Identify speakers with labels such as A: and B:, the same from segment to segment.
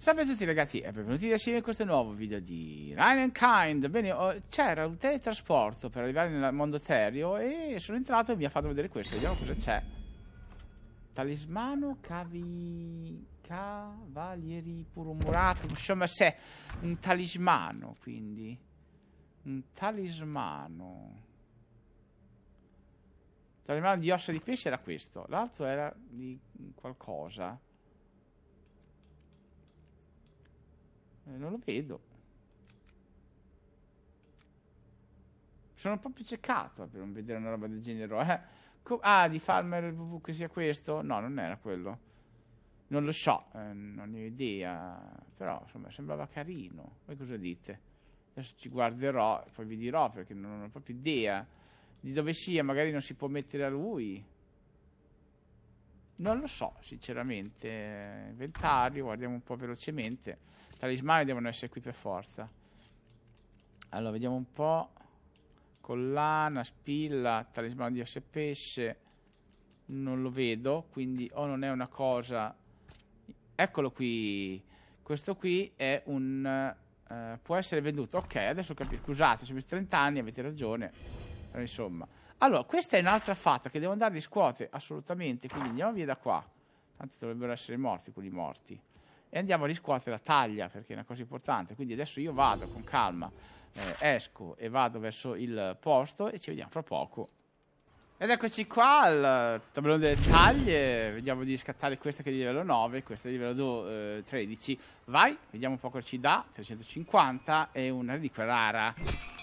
A: Salve a tutti ragazzi e benvenuti assieme in questo nuovo video di Ryan Kind. Bene, oh, c'era un teletrasporto per arrivare nel mondo Terio e sono entrato e mi ha fatto vedere questo. Vediamo cosa c'è. Talismano cavi... Cavalieri purumurato. Insomma, c'è un talismano, quindi. Un talismano. Talismano di ossa di pesce era questo. L'altro era di qualcosa. Non lo vedo. Sono proprio ceccato per non vedere una roba del genere. Eh. Co- ah, di Farmer WW che sia questo? No, non era quello. Non lo so, eh, non ne ho idea. Però, insomma, sembrava carino. Voi cosa dite? Adesso ci guarderò e poi vi dirò perché non ho proprio idea di dove sia. Magari non si può mettere a lui. Non lo so, sinceramente. Inventario, guardiamo un po' velocemente. Talismani devono essere qui per forza. Allora, vediamo un po'. Collana, spilla, talismano di osse pesce. Non lo vedo, quindi o non è una cosa... Eccolo qui. Questo qui è un... Uh, può essere venduto. Ok, adesso capisco. Scusate, ho messo 30 anni, avete ragione. Però insomma. Allora, questa è un'altra fatta che devo andare a riscuotere assolutamente. Quindi andiamo via da qua. Tanto dovrebbero essere morti quelli morti e andiamo a riscuotere la taglia perché è una cosa importante. Quindi adesso io vado con calma, eh, esco e vado verso il posto e ci vediamo fra poco. Ed eccoci qua al tabellone delle taglie, vediamo di scattare questa che è di livello 9, questa è di livello eh, 13. Vai, vediamo un po' cosa ci dà, 350 e una reliquia rara.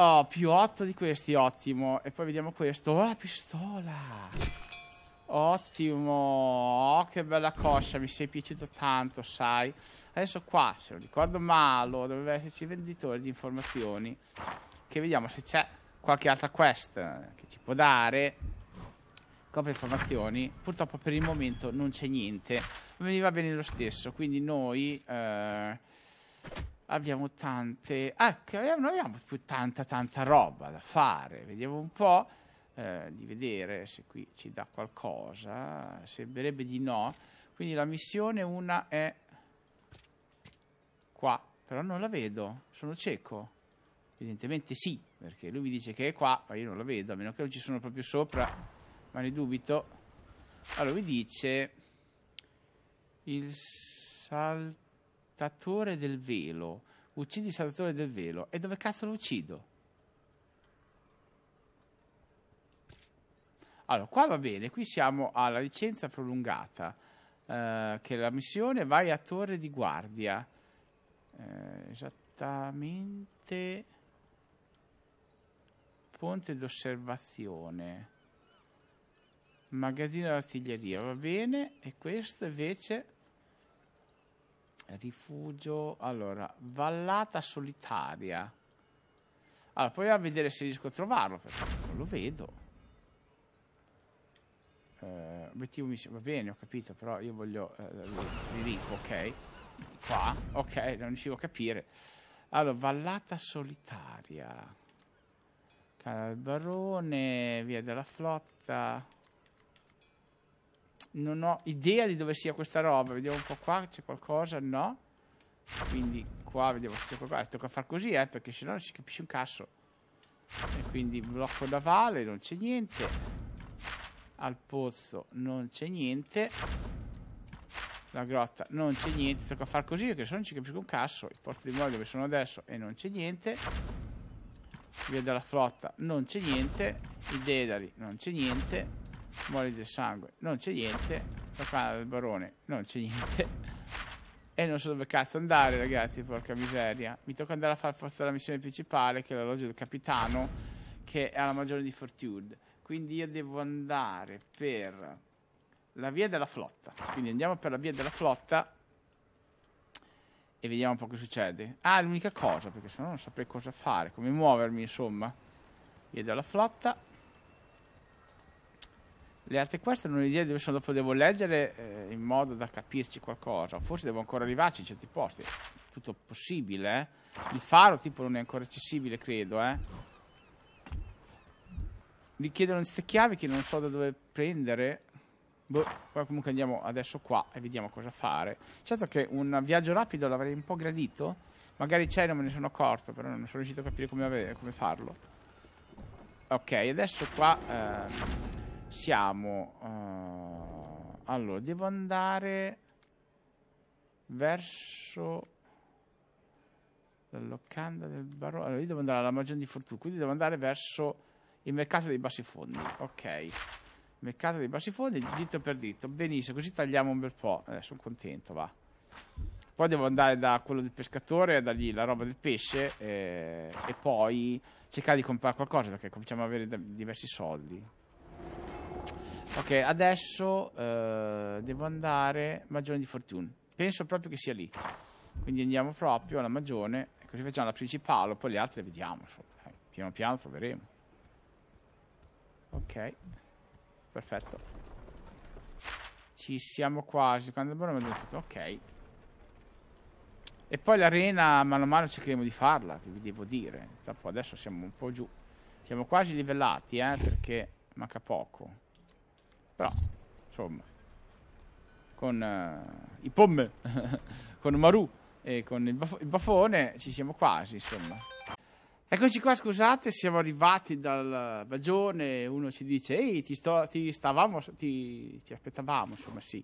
A: Oh, più 8 di questi, ottimo. E poi vediamo questo, oh la pistola! Ottimo, oh, che bella coscia, mi sei piaciuto tanto, sai. Adesso qua, se lo ricordo male, dovrebbe esserci venditore di informazioni. Che vediamo se c'è qualche altra quest che ci può dare. Copre informazioni. Purtroppo per il momento non c'è niente. Mi va bene lo stesso, quindi noi... Eh, abbiamo tante... Ah, abbiamo, non abbiamo più tanta tanta roba da fare. Vediamo un po' eh, di vedere se qui ci dà qualcosa, sembrerebbe di no. Quindi la missione una è qua, però non la vedo, sono cieco. Evidentemente sì, perché lui mi dice che è qua, ma io non la vedo, a meno che non ci sono proprio sopra, ma ne dubito. Allora lui dice il saltatore del velo, uccidi il saltatore del velo, e dove cazzo lo uccido? Allora, qua va bene, qui siamo alla licenza prolungata, eh, che la missione vai a torre di guardia. Eh, esattamente ponte d'osservazione. Magazzino d'artiglieria, va bene. E questo invece rifugio, allora, vallata solitaria. Allora, poi a vedere se riesco a trovarlo, non lo vedo eh, obiettivo missione, va bene, ho capito, però io voglio eh, Lirico, ok? Qua, ok, non riuscivo a capire. Allora, vallata solitaria. Canale del Barone, via della flotta. Non ho idea di dove sia questa roba. Vediamo un po' qua, c'è qualcosa? No. Quindi qua vediamo se c'è qualcosa. Tocca far così, eh, perché sennò non si capisce un cazzo. E quindi blocco navale, non c'è niente al pozzo non c'è niente la grotta non c'è niente tocca far così perché se no non ci capisco un cazzo il porto di mole dove sono adesso e non c'è niente via della flotta non c'è niente i dedali non c'è niente moli del sangue. Non c'è niente. La canna del barone non c'è niente. E non so dove cazzo andare ragazzi porca miseria. Mi tocca andare a fare forza la missione principale che è l'alloggio del capitano che è alla maggiore di Fortune quindi io devo andare per la via della flotta. Quindi andiamo per la via della flotta e vediamo un po' che succede. Ah l'unica cosa perché sennò non saprei cosa fare come muovermi insomma. Via della flotta le altre quest non ho idea di dove sono dopo devo leggere eh, in modo da capirci qualcosa forse devo ancora arrivarci in certi posti tutto possibile eh? il faro tipo non è ancora accessibile credo eh mi chiedono queste chiavi che non so da dove prendere. Boh, poi comunque andiamo adesso qua e vediamo cosa fare. Certo che un viaggio rapido l'avrei un po' gradito. Magari c'è, non me ne sono accorto, però non sono riuscito a capire come, come farlo. Ok, adesso qua eh, siamo... eh, allora, devo andare verso la locanda del barone. Allora, io devo andare alla Magione di Fortuna, quindi devo andare verso il mercato dei bassi fondi. Ok. Mercato dei bassi fondi, dito per dito. Benissimo, così tagliamo un bel po'. Eh, sono contento, va. Poi devo andare da quello del pescatore e dargli la roba del pesce eh, e poi cercare di comprare qualcosa perché cominciamo ad avere diversi soldi. Ok, adesso eh, devo andare Magione di Fortuna. Penso proprio che sia lì. Quindi andiamo proprio alla Magione così facciamo la principale, poi le altre vediamo. Dai, piano piano troveremo. Ok, perfetto. Ci siamo quasi. Quando abbiamo detto, ok. E poi l'arena mano a mano cercheremo di farla, che vi devo dire. Adesso siamo un po' giù. Siamo quasi livellati, eh, perché manca poco. Però, insomma, con eh, i pomme, con Maru e con il, baf- il bafone ci siamo quasi, insomma. Eccoci qua, scusate, siamo arrivati dal bagione, uno ci dice, ehi, ti, sto- ti stavamo, ti, ti aspettavamo, insomma, sì.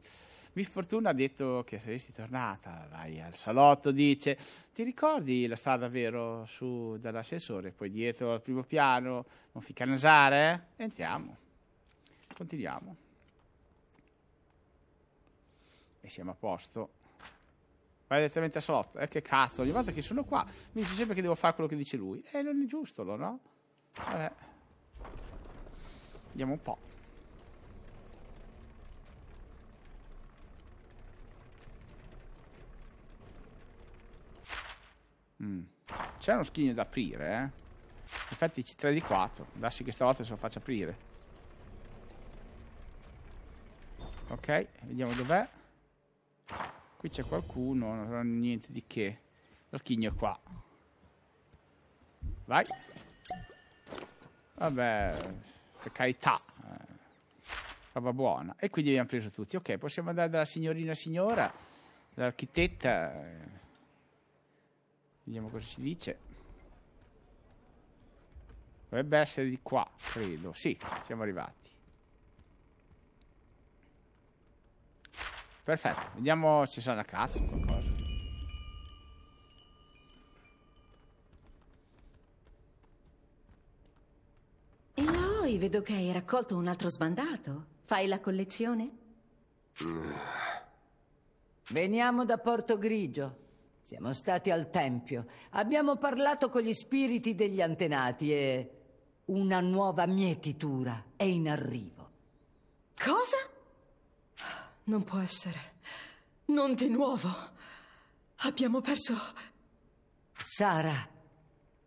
A: Miss Fortuna ha detto che saresti tornata, vai al salotto, dice, ti ricordi la strada, vero, su dall'ascensore, poi dietro al primo piano, non fica nasare, eh? Entriamo, continuiamo. E siamo a posto. Vai direttamente al salotto. Eh, che cazzo, ogni volta che sono qua mi dice sempre che devo fare quello che dice lui. E non è giusto, no? Vabbè. Vediamo un po'. Mm. C'è uno schigno da aprire, eh? Infatti C3 di 4. Dassi che stavolta se lo faccio aprire. Ok, vediamo dov'è. Qui c'è qualcuno, non ho niente di che. Lo schigno è qua. Vai. Vabbè, per carità. eh, roba buona. E quindi abbiamo preso tutti. Ok, possiamo andare dalla signorina signora, dall'architetta. eh. Vediamo cosa ci dice. Dovrebbe essere di qua, credo. Sì, siamo arrivati. Perfetto, vediamo se sarà cazzo o qualcosa.
B: Eloy, vedo che hai raccolto un altro sbandato. Fai la collezione?
C: Veniamo da Porto Grigio. Siamo stati al Tempio. Abbiamo parlato con gli spiriti degli antenati e una nuova mietitura è in arrivo.
B: Cosa? Non può essere. Non di nuovo. Abbiamo perso.
C: Sara,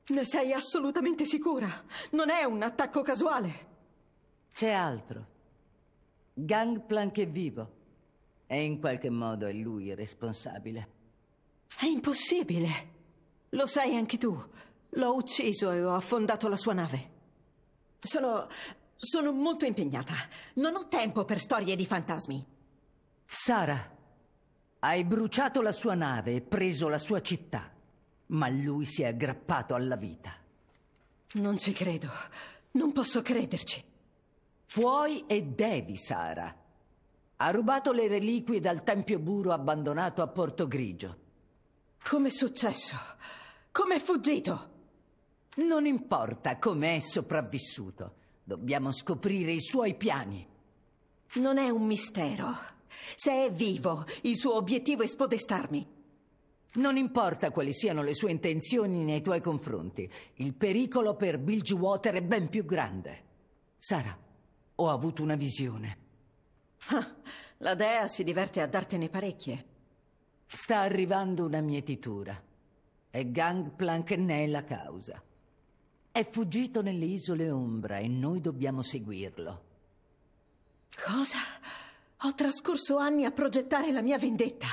B: Ne sei assolutamente sicura? Non è un attacco casuale.
C: c'è altro. Gangplank è vivo. E in qualche modo è lui il responsabile.
B: È impossibile. Lo sai anche tu. L'ho ucciso e ho affondato la sua nave. Sono. sono molto impegnata. Non ho tempo per storie di fantasmi.
C: Sara, hai bruciato la sua nave e preso la sua città. Ma lui si è aggrappato alla vita.
B: Non ci credo. Non posso crederci.
C: Puoi e devi, Sara. Ha rubato le reliquie dal Tempio Buro abbandonato a Porto Grigio.
B: Com'è successo? Com'è fuggito?
C: Non importa come è sopravvissuto. Dobbiamo scoprire i suoi piani.
B: Non è un mistero. Se è vivo, il suo obiettivo è spodestarmi.
C: Non importa quali siano le sue intenzioni nei tuoi confronti. Il pericolo per Bilgewater è ben più grande. Sara, ho avuto una visione.
B: Ah, la dea si diverte a dartene parecchie.
C: Sta arrivando una mietitura. E Gangplank ne è la causa. È fuggito nelle isole Ombra e noi dobbiamo seguirlo.
B: Cosa? Ho trascorso anni a progettare la mia vendetta.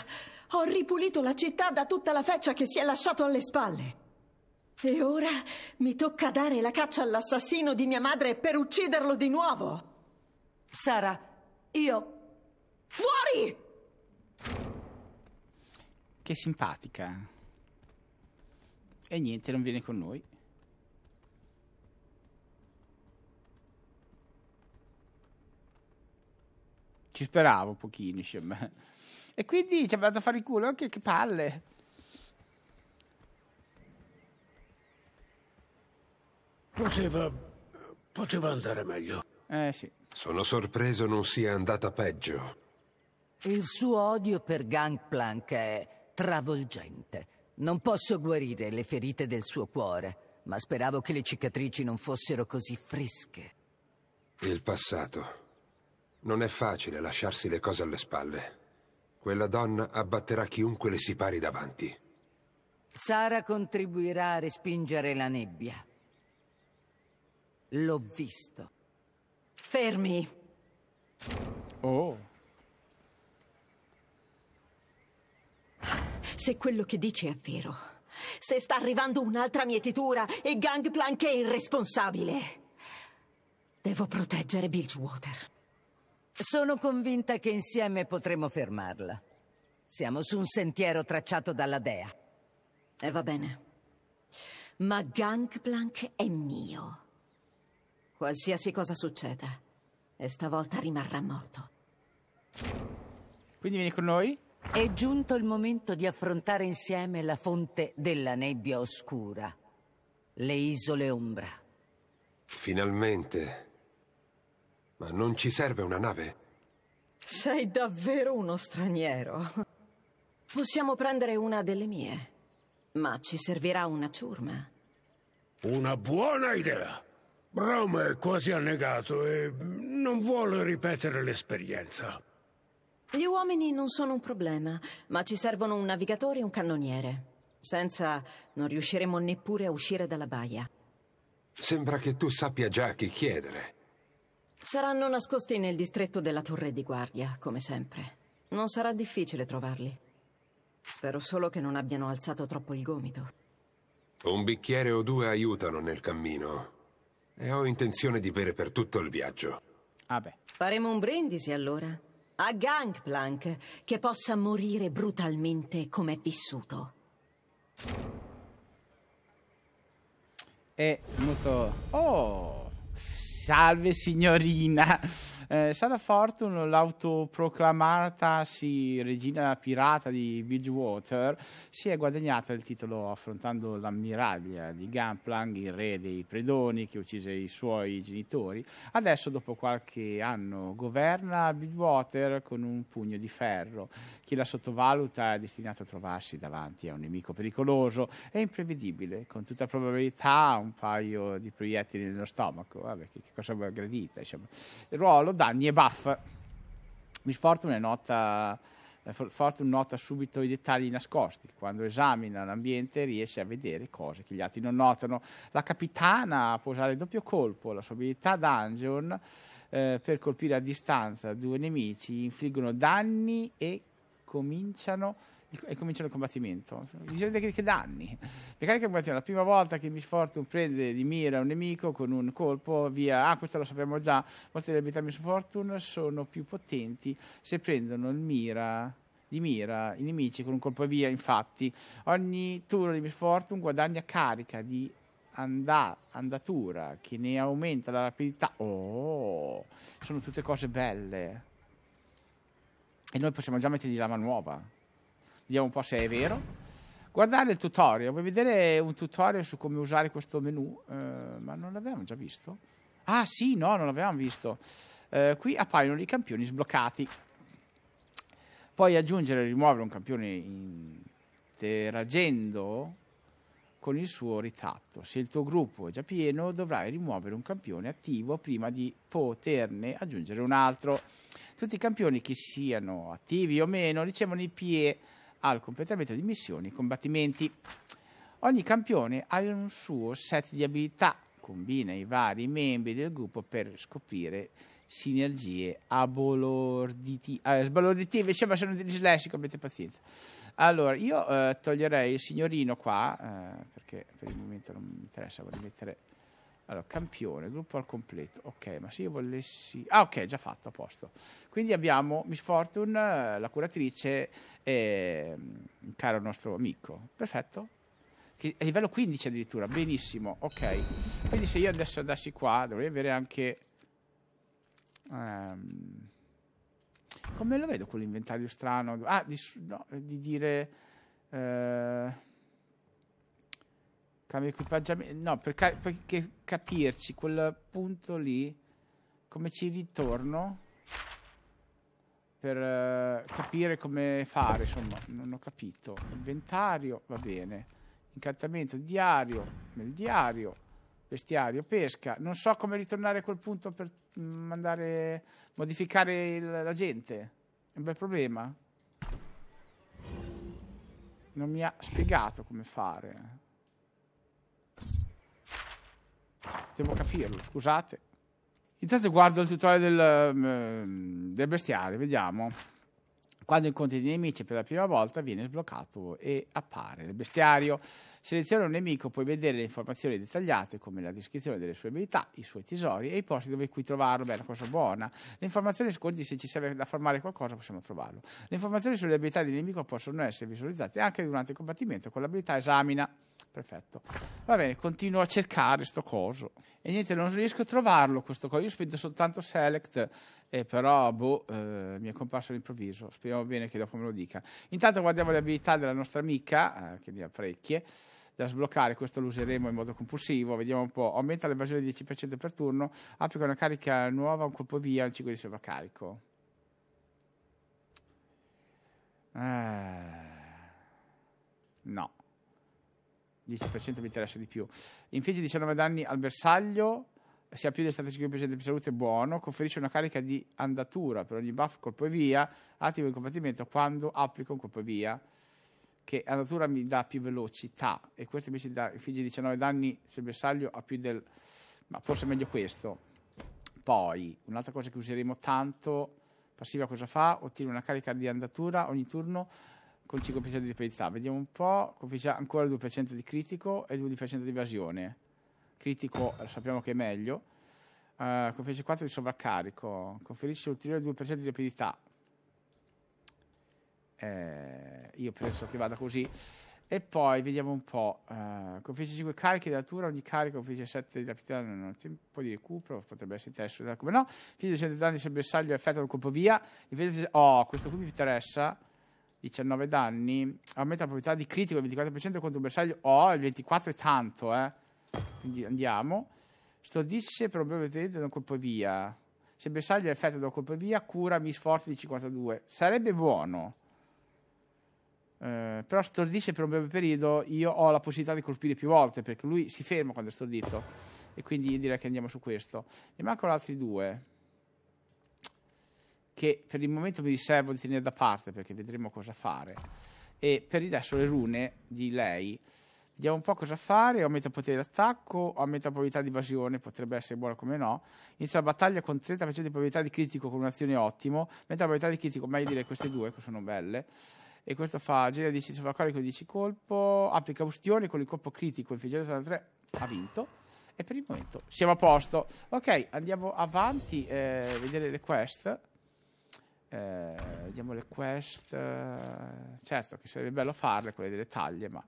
B: Ho ripulito la città da tutta la feccia che si è lasciato alle spalle. E ora mi tocca dare la caccia all'assassino di mia madre per ucciderlo di nuovo.
C: Sara, io
B: Fuori!
A: Che simpatica. E niente, non viene con noi. Ci speravo un pochino, insomma. E quindi ci ha dato a fare il culo, che, che palle.
D: Poteva. poteva andare meglio.
A: Eh sì.
E: Sono sorpreso non sia andata peggio.
C: Il suo odio per Gangplank è travolgente. Non posso guarire le ferite del suo cuore, ma speravo che le cicatrici non fossero così fresche.
E: Il passato. Non è facile lasciarsi le cose alle spalle. Quella donna abbatterà chiunque le si pari davanti.
C: Sara contribuirà a respingere la nebbia. L'ho visto.
B: Fermi.
A: Oh.
B: Se quello che dice è vero, se sta arrivando un'altra mietitura e Gangplank è irresponsabile, devo proteggere Bilgewater.
C: Sono convinta che insieme potremo fermarla. Siamo su un sentiero tracciato dalla Dea.
B: E va bene. Ma Gangplank è mio. Qualsiasi cosa succeda, e stavolta rimarrà morto.
A: Quindi vieni con noi?
C: È giunto il momento di affrontare insieme la fonte della nebbia oscura, le isole ombra.
E: Finalmente. Ma non ci serve una nave?
B: Sei davvero uno straniero. Possiamo prendere una delle mie, ma ci servirà una ciurma.
D: Una buona idea. Brom è quasi annegato e non vuole ripetere l'esperienza.
B: Gli uomini non sono un problema, ma ci servono un navigatore e un cannoniere. Senza non riusciremo neppure a uscire dalla baia.
E: Sembra che tu sappia già a chi chiedere.
B: Saranno nascosti nel distretto della torre di guardia, come sempre. Non sarà difficile trovarli. Spero solo che non abbiano alzato troppo il gomito.
E: Un bicchiere o due aiutano nel cammino. E ho intenzione di bere per tutto il viaggio.
A: Vabbè.
B: Faremo un brindisi allora. A Gangplank, che possa morire brutalmente come è vissuto.
A: È molto... Oh! Salve signorina. Eh, Sara Fortune, l'autoproclamatasi regina pirata di Bridgewater, si è guadagnata il titolo affrontando l'ammiraglia di Gangplank, il re dei predoni che uccise i suoi genitori. Adesso, dopo qualche anno, governa Bridgewater con un pugno di ferro. Chi la sottovaluta è destinato a trovarsi davanti a un nemico pericoloso e imprevedibile, con tutta probabilità un paio di proiettili nello stomaco. Vabbè, che, cosa gradita, diciamo. Il ruolo danni e buff. Miss Fortune nota, eh, Fortune nota subito i dettagli nascosti. Quando esamina l'ambiente riesce a vedere cose che gli altri non notano. La capitana può usare il doppio colpo, la sua abilità dungeon eh, per colpire a distanza due nemici, infliggono danni e cominciano e cominciano il combattimento. Bisogna che, che danni. Meccanica combattimento, la prima volta che Miss Fortune prende di mira un nemico con un colpo, via, ah questo lo sappiamo già, molte delle abilità Miss Fortune sono più potenti se prendono il mira di mira i nemici con un colpo via, infatti ogni turno di Miss Fortune guadagna carica di andà, andatura che ne aumenta la rapidità. Oh, sono tutte cose belle. E noi possiamo già mettergli lama nuova. Vediamo un po' se è vero. Guardare il tutorial, vuoi vedere un tutorial su come usare questo menu? Eh, ma non l'avevamo già visto? Ah sì, no, non l'avevamo visto. Eh, qui appaiono i campioni sbloccati. Puoi aggiungere e rimuovere un campione interagendo con il suo ritratto. Se il tuo gruppo è già pieno, dovrai rimuovere un campione attivo prima di poterne aggiungere un altro. Tutti i campioni che siano attivi o meno ricevono i PE al completamento di missioni e combattimenti. Ogni campione ha un suo set di abilità, combina i vari membri del gruppo per scoprire sinergie abolorditive, eh, sbalorditive, cioè, ma sono dislessico, avete pazienza. Allora, io eh, toglierei il signorino qua, eh, perché per il momento non mi interessa, vorrei mettere Allora, campione, gruppo al completo. Ok, ma se io volessi... Ah, ok, già fatto, a posto. Quindi abbiamo Miss Fortune, la curatrice e il caro nostro amico. Perfetto. Che è livello 15 addirittura, benissimo, ok. Quindi se io adesso andassi qua, dovrei avere anche... Um, come lo vedo quell'inventario strano? Ah, di, no, di dire... Uh, cambio equipaggiamento. No, per, ca- per capirci quel punto lì, come ci ritorno per uh, capire come fare. Insomma, non ho capito. Inventario, va bene. Incantamento, diario, nel diario, vestiario, pesca. Non so come ritornare a quel punto per mandare, modificare il, la gente. È un bel problema. Non mi ha spiegato come fare. Devo capirlo, scusate. Intanto guardo il tutorial del, um, del bestiario, vediamo. Quando incontri dei nemici per la prima volta viene sbloccato e appare nel bestiario. Seleziona un nemico, puoi vedere le informazioni dettagliate come la descrizione delle sue abilità, i suoi tesori e i posti dove cui trovarlo. Beh, è una cosa buona. Le informazioni sconti se ci serve da formare qualcosa possiamo trovarlo. Le informazioni sulle abilità del nemico possono essere visualizzate anche durante il combattimento con l'abilità esamina. Perfetto. Va bene, continuo a cercare sto coso. E niente, non riesco a trovarlo questo coso. Io ho spinto soltanto select, eh, però boh, eh, mi è comparso all'improvviso. Speriamo bene che dopo me lo dica. Intanto guardiamo le abilità della nostra amica, eh, che ne ha parecchie da sbloccare, questo lo useremo in modo compulsivo, vediamo un po', aumenta l'evasione di 10% per turno, applica una carica nuova, un colpo via, un 5 di sovraccarico. Eh, no. 10% mi interessa di più. Infligge 19 danni al bersaglio, se ha più di 75% di salute buono, conferisce una carica di andatura per ogni buff colpo e via, attivo in combattimento quando applica un colpo e via che a natura mi dà più velocità e questo invece dà infligge 19 danni se il bersaglio ha più del ma forse è meglio questo poi un'altra cosa che useremo tanto passiva cosa fa? ottiene una carica di andatura ogni turno con 5% di rapidità vediamo un po' conferisce ancora 2% di critico e 2% di evasione critico eh, sappiamo che è meglio uh, conferisce 4 di sovraccarico conferisce ulteriore 2% di rapidità eh, io penso che vada così. E poi vediamo un po'. Uh, conferisce 5 cariche di altura, ogni carica conferisce 7 di rapidità, non ho tempo di recupero, potrebbe essere interessante come no. Fino a 200 danni se il bersaglio effettua un colpo via. Invece, oh, questo qui mi interessa. 19 danni, aumenta la probabilità di critico del 24% contro un bersaglio. Oh, il 24 è tanto, eh. Quindi andiamo. Stordisce per un breve periodo da un colpo via. Se il bersaglio è effettua da un colpo via, cura mi sforzi di 52. Sarebbe buono. Eh, però stordisce per un breve periodo, io ho la possibilità di colpire più volte perché lui si ferma quando è stordito e quindi direi che andiamo su questo. Ne mancano altri due che per il momento mi riservo di tenere da parte perché vedremo cosa fare. E per adesso le rune di lei, vediamo un po' cosa fare, aumenta potere d'attacco, aumenta probabilità di evasione, potrebbe essere buona come no, inizia la battaglia con 30% di probabilità di critico con un'azione ottimo, mentre la probabilità di critico, meglio dire queste due che sono belle, e questo fa genera 10 sovraccarico 10 colpo applica ustione con il colpo critico infliggiato da 3 ha vinto. E per il momento siamo a posto. Ok andiamo avanti eh, vedere le quest eh, vediamo le quest eh, certo che sarebbe bello farle quelle delle taglie ma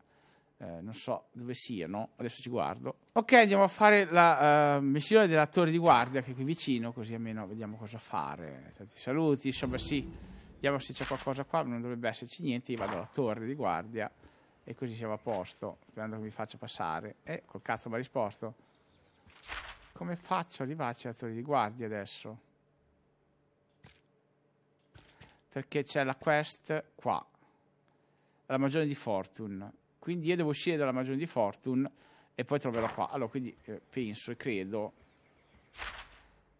A: eh, non so dove siano adesso ci guardo ok andiamo a fare la uh, missione della torre di guardia che è qui vicino così almeno vediamo cosa fare tanti saluti insomma sì Vediamo se c'è qualcosa qua, non dovrebbe esserci niente, io vado alla torre di guardia e così siamo a posto, sperando che mi faccia passare. E col cazzo mi ha risposto. Come faccio ad arrivarci alla torre di guardia adesso? Perché c'è la quest qua, la magione di Fortune. Quindi io devo uscire dalla magione di Fortune e poi troverò qua. Allora, quindi eh, penso e credo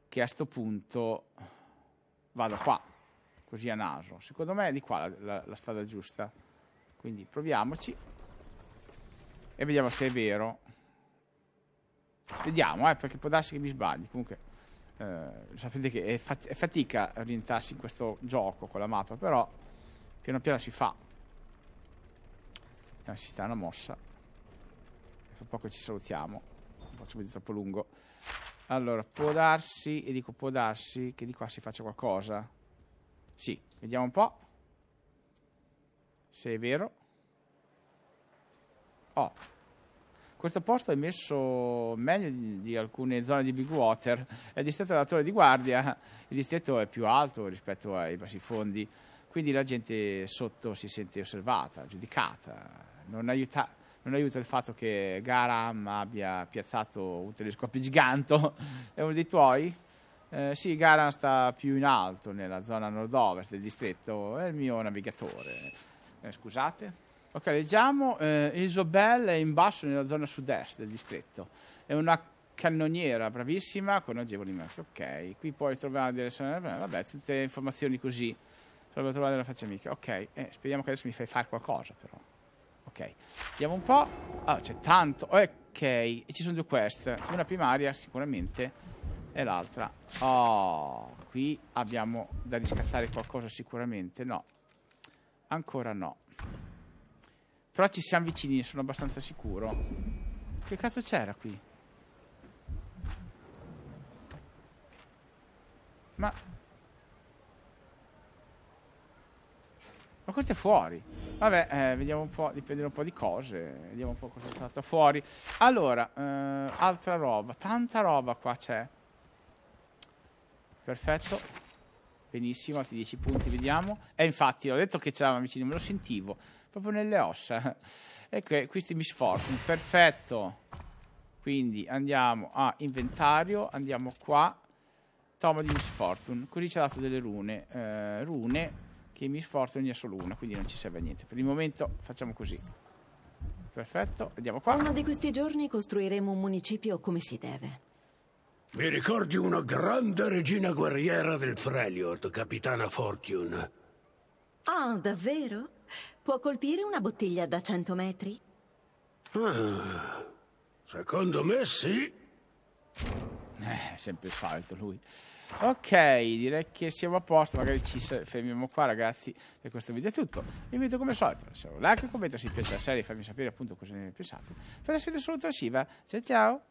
A: che a questo punto vado qua così a naso. Secondo me è di qua la, la, la strada giusta. Quindi proviamoci e vediamo se è vero. Vediamo, eh, perché può darsi che mi sbagli. Comunque, eh, sapete che è, fat- è fatica orientarsi in questo gioco con la mappa, però piano piano si fa. Se si sta una mossa. Fra poco ci salutiamo. faccio vedere troppo lungo. Allora, può darsi, e dico può darsi, che di qua si faccia qualcosa. Sì, vediamo un po'. Se è vero. Oh, questo posto è messo meglio di, di alcune zone di Big Water. È distretto della torre di guardia, il distretto è più alto rispetto ai bassi fondi, quindi la gente sotto si sente osservata, giudicata. Non aiuta, non aiuta il fatto che Garam abbia piazzato un telescopio giganto. È uno dei tuoi? Eh, sì, Garam sta più in alto, nella zona nord-ovest del distretto, è il mio navigatore. Eh, scusate? Ok, leggiamo. Eh, Isobel è in basso nella zona sud-est del distretto. È una cannoniera bravissima con agevoli marchi. Ok, qui puoi trovare delle... Vabbè, tutte informazioni così. Salve trovare della faccia amica. Ok, eh, speriamo che adesso mi fai fare qualcosa però. Ok, vediamo un po'. Ah, c'è tanto. Ok, e ci sono due quest. Una primaria sicuramente e l'altra. Oh, qui abbiamo da riscattare qualcosa sicuramente. No, ancora no. Però ci siamo vicini, sono abbastanza sicuro. Che cazzo c'era qui? Ma... Ma questo è fuori. Vabbè, eh, vediamo un po', dipende un po' di cose. Vediamo un po' cosa è stato fuori. Allora, eh, altra roba. Tanta roba qua c'è. Perfetto. Benissimo, altri 10 punti, vediamo. E infatti, ho detto che c'eravamo vicini, me lo sentivo proprio nelle ossa. ecco, questi misfortuni, perfetto. Quindi andiamo a inventario, andiamo qua, toma di misfortune, così ci ha dato delle rune, eh, rune che misfortune ne ha solo una, quindi non ci serve a niente. Per il momento facciamo così. Perfetto, andiamo qua.
B: Uno di questi giorni costruiremo un municipio come si deve.
D: Mi ricordi una grande regina guerriera del Freljord, capitana Fortune.
B: Ah, davvero? Può colpire una bottiglia da 100 metri?
D: Ah, secondo me sì.
A: Eh, sempre il solito lui. Ok, direi che siamo a posto, magari ci fermiamo qua ragazzi, per questo video è tutto. Vi invito come al solito, lasciare un like, commento se vi piace la serie, farmi sapere appunto cosa ne pensate. Per la sfida salutativa, ciao ciao!